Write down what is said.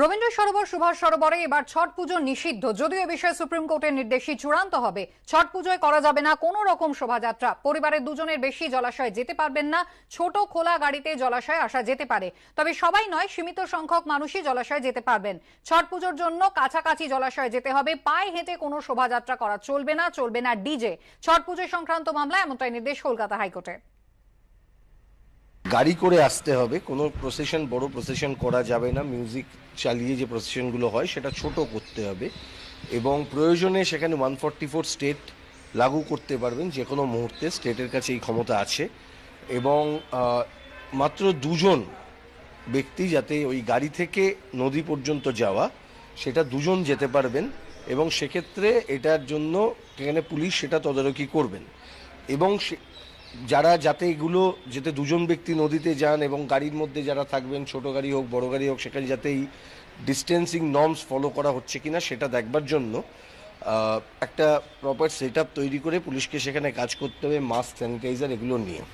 রবীন্দ্র সরোবর, সুভাষ সরোবরে এবার ছট পুজো নিষিদ্ধ। যদিও এ বিষয়ে সুপ্রিম কোর্টের নির্দেশই চূড়ান্ত হবে, ছট পুজোয় করা যাবে না কোনো রকম শোভাযাত্রা। পরিবারের দুজনের বেশি জলাশয়ে যেতে পারবেন না, ছোট খোলা গাড়িতে জলাশয়ে আসা যেতে পারে। তবে সবাই নয়, সীমিত সংখ্যক মানুষই জলাশয়ে যেতে পারবেন। ছট পুজোর জন্য কাছাকাছি জলাশয়ে যেতে হবে, পায়ে হেঁটে কোনো শোভাযাত্রা করা চলবে না চলবে না ডিজে। ছট পুজো সংক্রান্ত মামলা এমনটাই নির্দেশ কলকাতা হাইকোর্টের। গাড়ি করে আসতে হবে। কোনো প্রসেশন বড় প্রসেশন করা যাবে না। মিউজিক চালিয়ে যে প্রসেশনগুলো হয়, সেটা ছোট করতে হবে। এবং প্রয়োজনে সেখানে ওয়ান ফর্টি ফোর স্টেট লাগু করতে পারবেন। যে কোনো মুহূর্তে স্টেটের কাছে এই ক্ষমতা আছে। এবং মাত্র দুজন ব্যক্তি যাতে ওই গাড়ি থেকে নদী পর্যন্ত যাওয়া, সেটা দুজন যেতে পারবেন। এবং সেক্ষেত্রে এটার জন্য এখানে পুলিশ সেটা তদারকি করবেন। এবং যারা যাতে এগুলো যেতে দুজন ব্যক্তি নদীতে যান এবং গাড়ির মধ্যে যারা থাকবেন, ছোট গাড়ি হোক, বড় গাড়ি হোক, সেখানে যাতে এই ডিস্টেন্সিং নর্মস ফলো করা হচ্ছে কিনা সেটা দেখবার জন্য একটা প্রপার সেট তৈরি করে পুলিশকে সেখানে কাজ করতে হবে মাস্ক স্যানিটাইজার এগুলো নিয়ে।